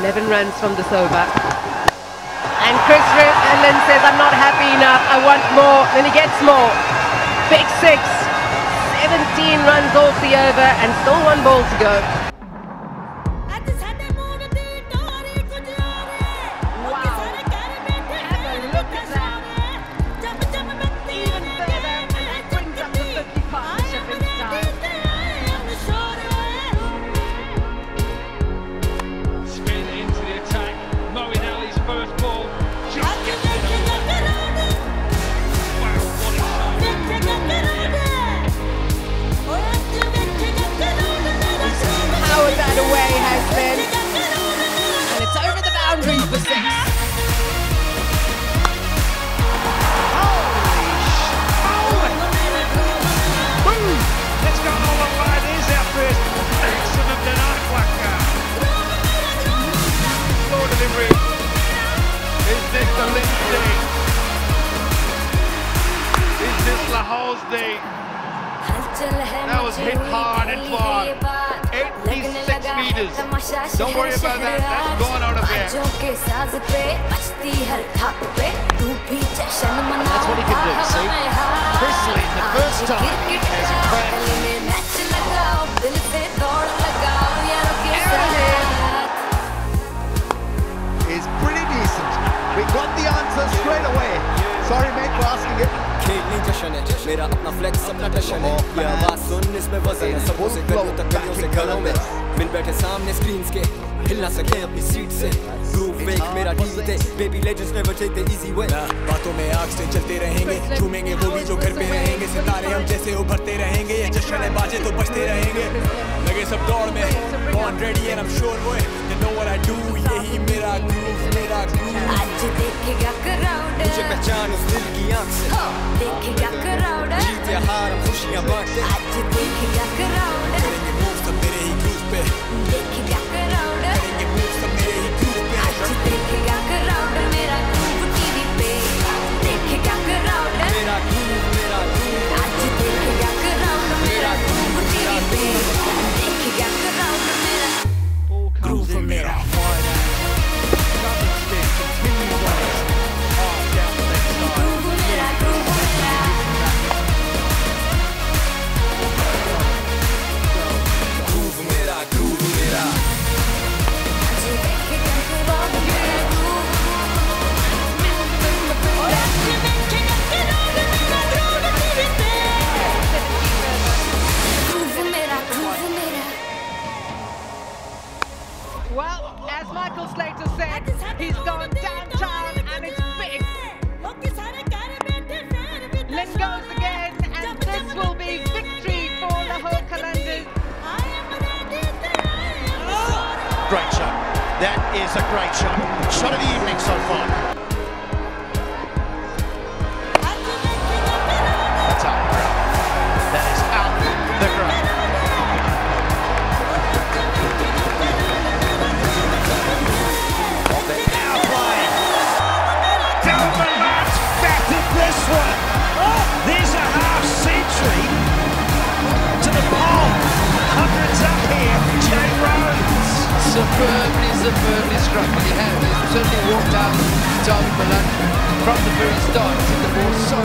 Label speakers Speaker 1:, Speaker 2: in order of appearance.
Speaker 1: 11 runs from this over. And Chris Lynn says, I'm not happy enough, I want more. Then he gets more. Big six. 17 runs off the over and still one ball to go.
Speaker 2: Lahol's day. That was hit hard and far. 86 meters. Don't worry about that. That's going out of there. That's
Speaker 3: what he can do. See? Chrisley, the first time, has a crack.
Speaker 4: Is pretty decent. We got the answer straight away. Sorry mate for asking it.
Speaker 5: खेलनी जश्न है मेरा अपना flex अपना टशन है। ये आवाज़ सुन इसमें वज़न है सबको से गलियों तक गलियों से घरों में। मिल बैठे सामने स्क्रीन्स के हिल ना सके अपनी सीट से। ग्रूव फेक मेरा डील थे। Baby legends never take the easy way
Speaker 6: बातों में आग से चलते रहेंगे झूमेंगे वो भी जो घर पे रहेंगे। सितारे हम जैसे उभरते रहेंगे ये जश्न है बाजे तो बजते रहेंगे। लगे सब दौड़ में born ready and I'm sure boy they know what I do यही मेरा ग्रूव मेरा groove
Speaker 7: Big Kick Akkuraude. GT Haram,
Speaker 1: Fushing Abakte. Michael Slater said, he's gone downtown and it's big. Lynn goes again, and this will be victory for the Lahore Qalandars.
Speaker 3: Great shot. That is a great shot. Shot of the evening so far.
Speaker 8: Rhodes.
Speaker 9: superbly, superbly struck. And he has. He's certainly walked out Tom Milan from the very start. Took the ball so